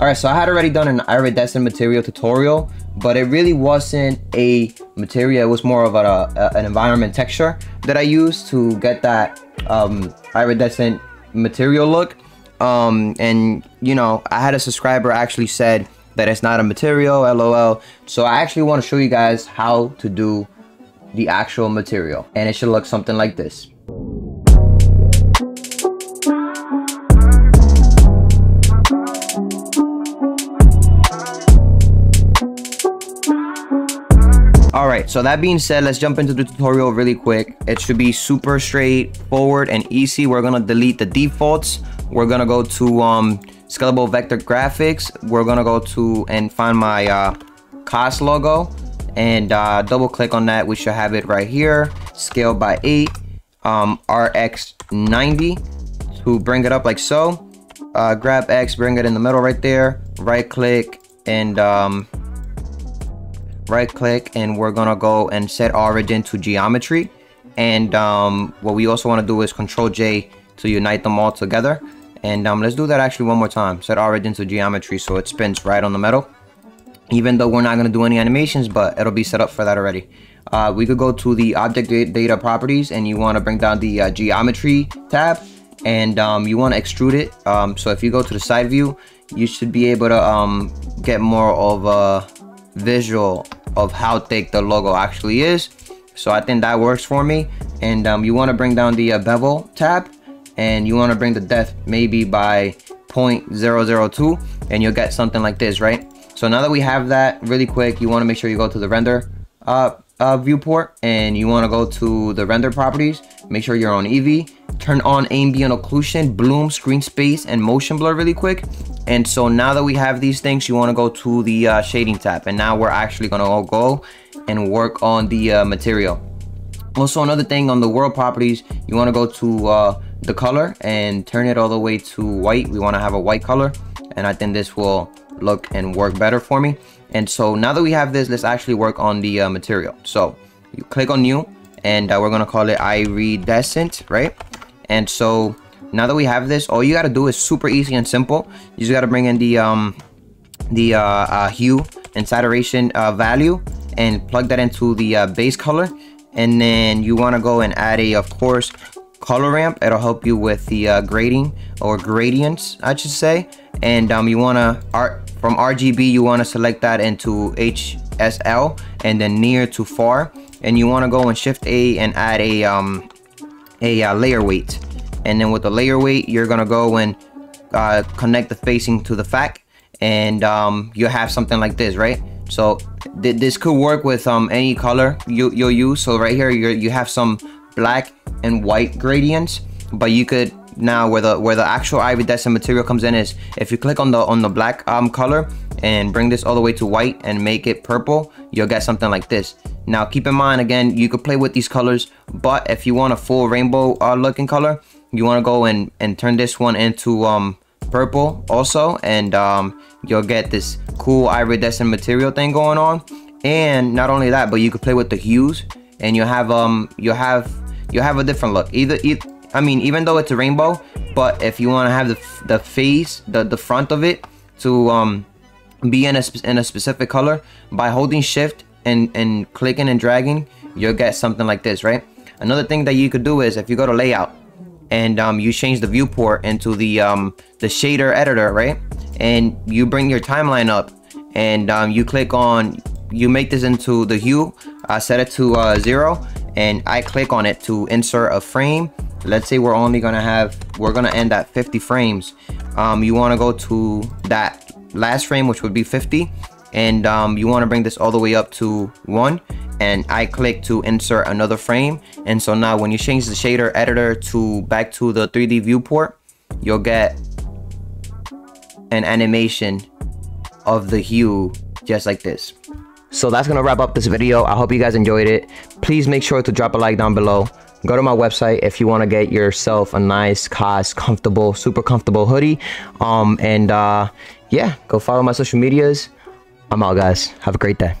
All right, so I had already done an iridescent material tutorial, but it really wasn't a material. It was more of a, a an environment texture that I used to get that um, iridescent material look. Um, and you know, I had a subscriber actually said that it's not a material, lol. So I actually want to show you guys how to do the actual material. And it should look something like this. So that being said, let's jump into the tutorial really quick. It should be super straightforward and easy. We're gonna delete the defaults. We're gonna go to um, scalable vector graphics. We're gonna go to and find my uh, COS logo and uh, double click on that. We should have it right here, scale by 8, um, RX 90 to bring it up like so. Uh, grab X, bring it in the middle right there, right click and um, right click and we're gonna go and set origin to geometry. And um, what we also want to do is control J to unite them all together. And um, let's do that actually one more time. Set origin to geometry so it spins right on the metal. Even though we're not going to do any animations but it'll be set up for that already. Uh, we could go to the object data properties and you want to bring down the uh, geometry tab. And um, you want to extrude it. Um, so if you go to the side view you should be able to um, get more of a visual of how thick the logo actually is. So I think that works for me. And um, you want to bring down the uh, bevel tab and you want to bring the depth maybe by 0.002 and you'll get something like this, right? So now that we have that really quick, you want to make sure you go to the render uh, uh, viewport and you want to go to the render properties. Make sure you're on Eevee. Turn on ambient occlusion, bloom, screen space, and motion blur really quick. And so now that we have these things, you want to go to the uh, shading tab. And now we're actually going to go and work on the uh, material. Also, another thing on the world properties, you want to go to uh, the color and turn it all the way to white. We want to have a white color. And I think this will look and work better for me. And so now that we have this, let's actually work on the uh, material. So you click on new and uh, we're going to call it iridescent, right? And so now that we have this all you got to do is super easy and simple you just got to bring in the um the uh, uh, hue and saturation uh, value and plug that into the uh, base color and then you want to go and add a of course color ramp it'll help you with the uh, grading or gradients I should say and um, you want to art from RGB you want to select that into HSL and then near to far. And you want to go and shift A and add a um, a uh, layer weight. And then with the layer weight you're gonna go and uh, connect the facing to the Fac and um, you'll have something like this right? So th this could work with um, any color you, you'll use. So right here you you have some black and white gradients but you could now where the where the actual iridescent material comes in is if you click on the on the black um color and bring this all the way to white and make it purple you'll get something like this. Now keep in mind again you could play with these colors but if you want a full rainbow uh, looking color you want to go and and turn this one into um purple also and um you'll get this cool iridescent material thing going on. And not only that but you could play with the hues and you have um you'll have you'll have a different look. Either, either I mean even though it's a rainbow but if you want to have the the face the the front of it to um be in a in a specific color by holding shift and and clicking and dragging you'll get something like this right another thing that you could do is if you go to layout and um, you change the viewport into the um, the shader editor, right? And you bring your timeline up, and um, you click on, you make this into the hue, I set it to uh, zero, and I click on it to insert a frame. Let's say we're only gonna have, we're gonna end at 50 frames. Um, you wanna go to that last frame, which would be 50, and um, you wanna bring this all the way up to one, and I click to insert another frame and so now when you change the shader editor to back to the 3D viewport you'll get an animation of the hue just like this. So that's gonna wrap up this video. I hope you guys enjoyed it. Please make sure to drop a like down below. Go to my website if you want to get yourself a nice, cost, comfortable, super comfortable hoodie. Um, and uh, yeah, go follow my social medias. I'm out, guys. Have a great day.